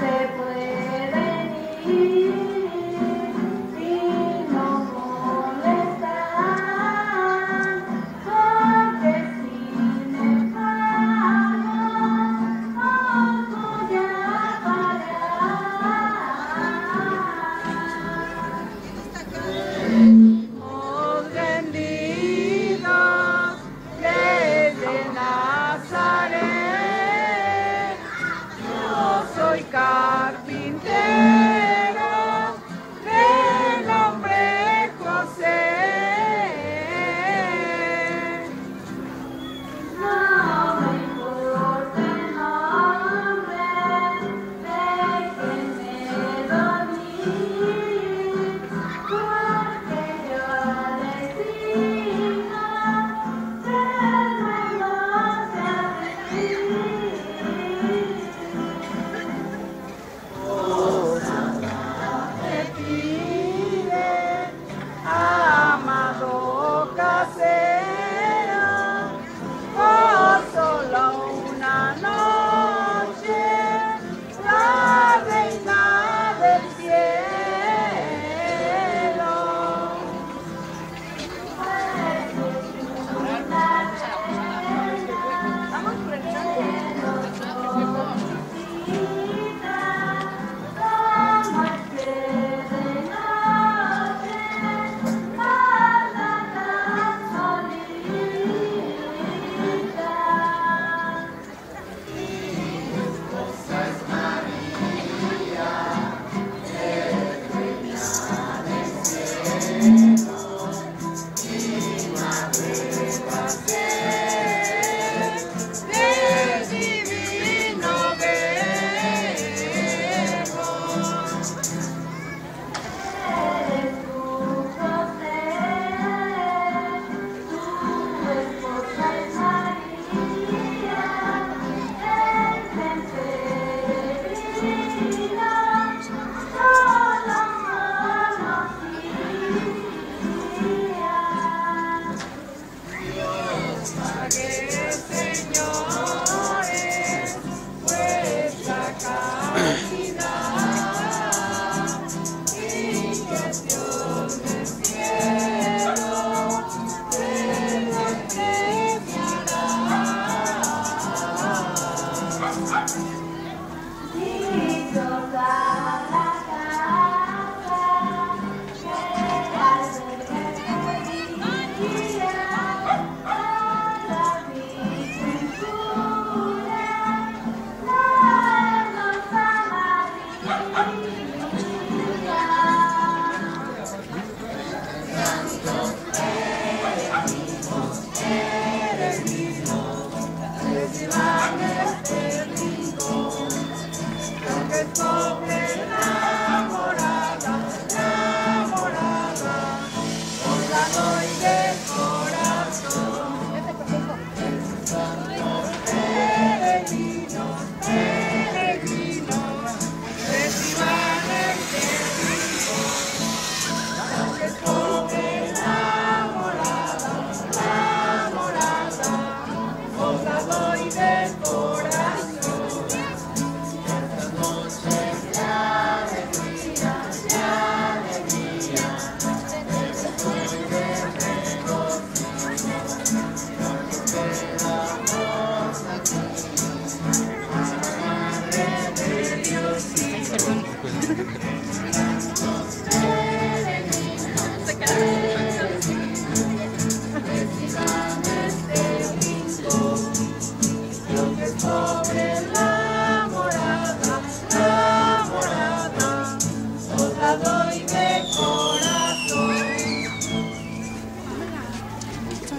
te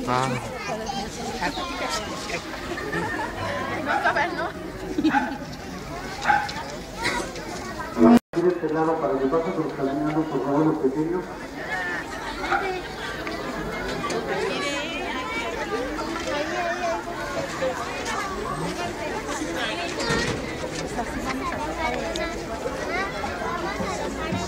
啊